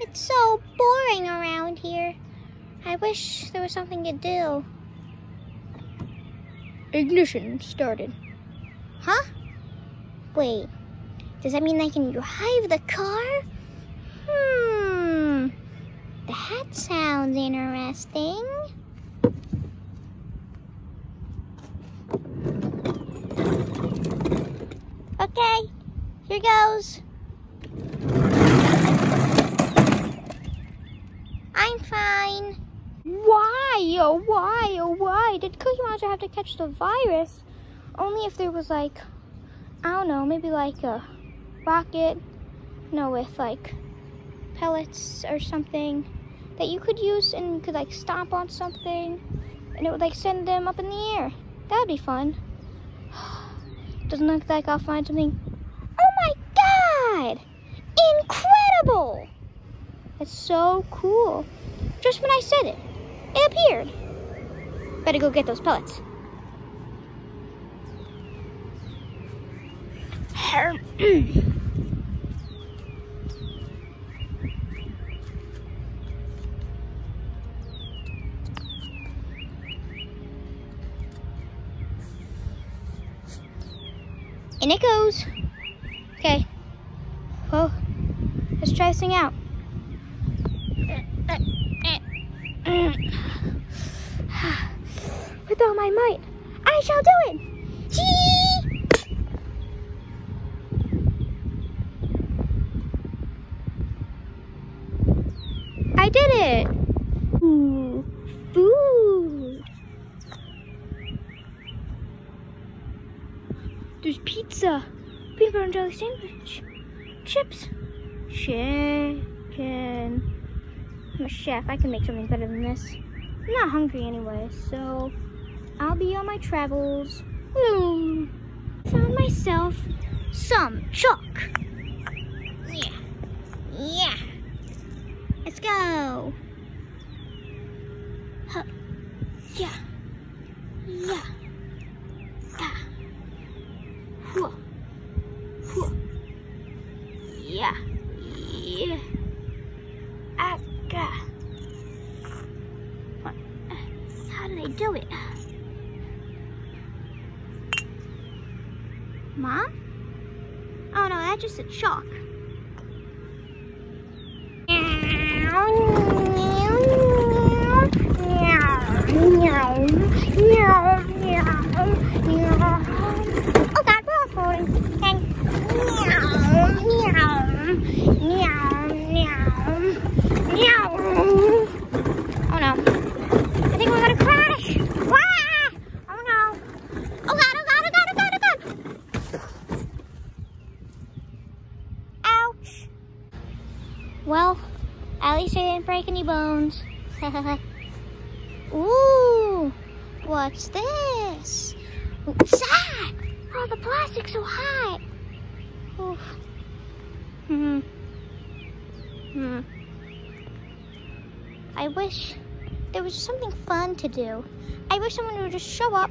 It's so boring around here. I wish there was something to do. Ignition started. Huh? Wait, does that mean I can drive the car? Hmm, that sounds interesting. Okay, here goes. I'm. Why? Oh, why? Oh, why? Did Cookie Monster have to catch the virus? Only if there was like, I don't know, maybe like a rocket, no, with like pellets or something that you could use and you could like stomp on something and it would like send them up in the air. That would be fun. Doesn't look like I'll find something. Oh my god! Incredible! It's so cool. Just when I said it, it appeared. Better go get those pellets. In it goes. Okay. Well, let's try this thing out. With all my might, I shall do it. Chee! I did it. Ooh, food. There's pizza, peanut butter and jelly sandwich, chips, chicken. I'm a chef. I can make something better than this. I'm not hungry anyway, so I'll be on my travels. Ooh. Found myself some chalk. Yeah. Yeah. Let's go. Huh. Yeah. Yeah. Ah. Whoa. Whoa. Yeah. Yeah. Aga. What? How did I do it? Mom? Oh no, that's just a chalk. Oh God, we're all falling. And meow, meow, meow, meow, meow. Oh no. I think we're gonna crash. Ah! Oh no. Oh God, oh God, oh God, oh God, oh God. Well, at least I didn't break any bones. Ooh, what's this? That? Oh, the plastic's so hot. Ooh. Hmm. Hmm. I wish there was something fun to do. I wish someone would just show up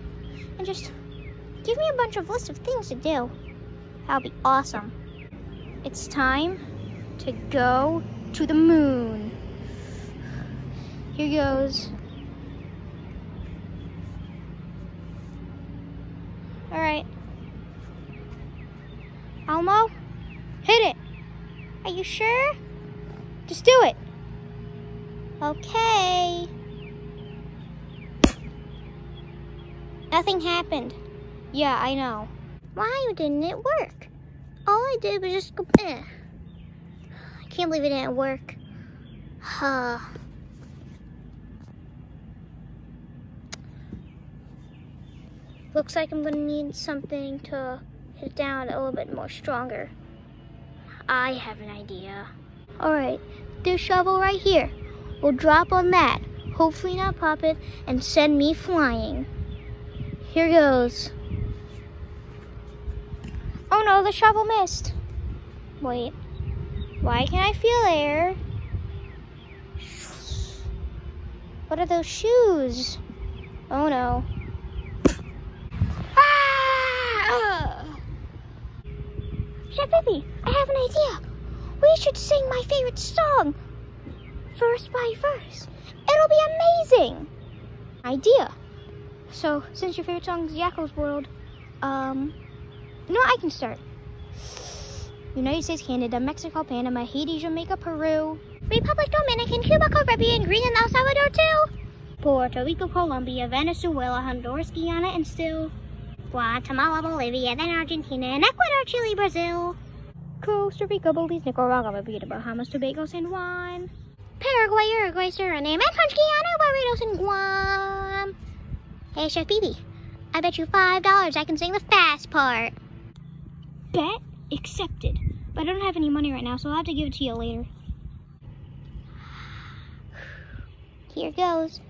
and just give me a bunch of lists of things to do. That would be awesome. It's time to go to the moon. Here goes. All right. Elmo, hit it. Are you sure? Just do it. Okay. Nothing happened. Yeah, I know. Why didn't it work? All I did was just go. Eh. I can't believe it didn't work. Huh. Looks like I'm gonna need something to hit down a little bit more stronger. I have an idea. All right, this shovel right here. We'll drop on that. Hopefully not pop it and send me flying. Here goes. Oh no, the shovel missed. Wait, why can I feel air? What are those shoes? Oh no. Ah! Chef Pee Pee, I have an idea. We should sing my favorite song. first by first. It'll be amazing. Idea. So, since your favorite song is Yakko's World, um, what? I can start. United States, Canada, Mexico, Panama, Haiti, Jamaica, Peru, Republic Dominican, Cuba, Caribbean, Greenland, El Salvador too. Puerto Rico, Colombia, Venezuela, Honduras, Guyana, and still Guatemala, Bolivia, then Argentina, and Ecuador, Chile, Brazil. Costa Rica, Belize, Nicaragua, Bermuda, Bahamas, Tobago, San Juan, Paraguay, Uruguay, Suriname, and French Guiana, Barbados, and Guam. Hey, Chef Pee Pee, I bet you $5 I can sing the fast part. Bet accepted. But I don't have any money right now, so I'll have to give it to you later. Here goes.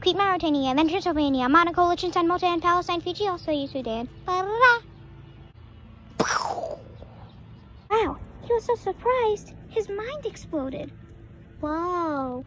Crete, Mauritania, then Transylvania, Monaco, Liechtenstein, Malta, and Palestine, Fiji, also Sudan. Ba-da-da. Wow, he was so surprised, his mind exploded. Whoa.